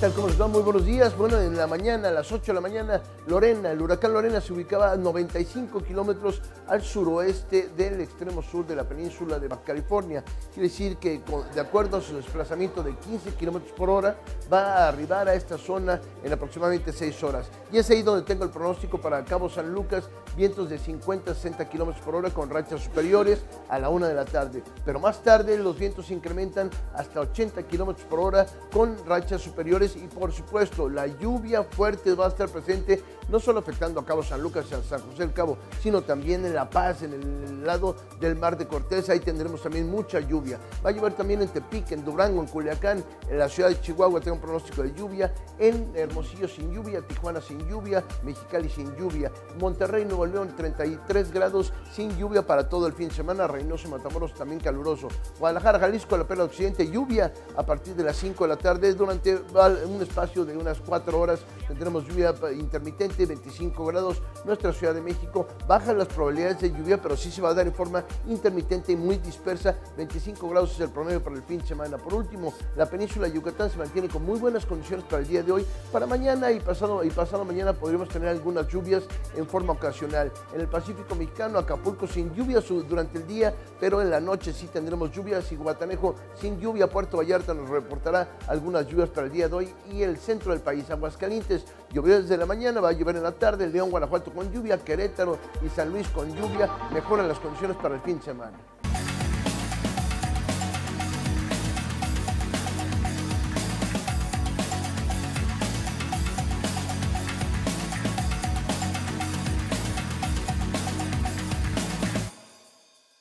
tal? ¿Cómo va? Muy buenos días. Bueno, en la mañana, a las 8 de la mañana, Lorena, el huracán Lorena se ubicaba a 95 kilómetros al suroeste del extremo sur de la península de Baja California. Quiere decir que, de acuerdo a su desplazamiento de 15 kilómetros por hora, va a arribar a esta zona en aproximadamente 6 horas. Y es ahí donde tengo el pronóstico para Cabo San Lucas, vientos de 50 a 60 kilómetros por hora con rachas superiores a la 1 de la tarde. Pero más tarde los vientos se incrementan hasta 80 kilómetros por hora con rachas superiores y por supuesto la lluvia fuerte va a estar presente no solo afectando a Cabo San Lucas y a San José del Cabo, sino también en La Paz, en el lado del Mar de Cortés, ahí tendremos también mucha lluvia. Va a llover también en Tepic, en Durango, en Culiacán, en la ciudad de Chihuahua tengo un pronóstico de lluvia, en Hermosillo sin lluvia, Tijuana sin lluvia, Mexicali sin lluvia, Monterrey, Nuevo León 33 grados sin lluvia para todo el fin de semana, Reynoso y Matamoros también caluroso, Guadalajara, Jalisco, la Perla Occidente, lluvia a partir de las 5 de la tarde durante un espacio de unas 4 horas tendremos lluvia intermitente, 25 grados. Nuestra Ciudad de México bajan las probabilidades de lluvia, pero sí se va a dar en forma intermitente y muy dispersa. 25 grados es el promedio para el fin de semana. Por último, la península de Yucatán se mantiene con muy buenas condiciones para el día de hoy. Para mañana y pasado, y pasado mañana podríamos tener algunas lluvias en forma ocasional. En el Pacífico Mexicano, Acapulco sin lluvias durante el día, pero en la noche sí tendremos lluvias y Guatanejo sin lluvia. Puerto Vallarta nos reportará algunas lluvias para el día de hoy y el centro del país, Aguascalientes, llovió desde la mañana, va a llover en la tarde, León, Guanajuato con lluvia, Querétaro y San Luis con lluvia, mejoran las condiciones para el fin de semana.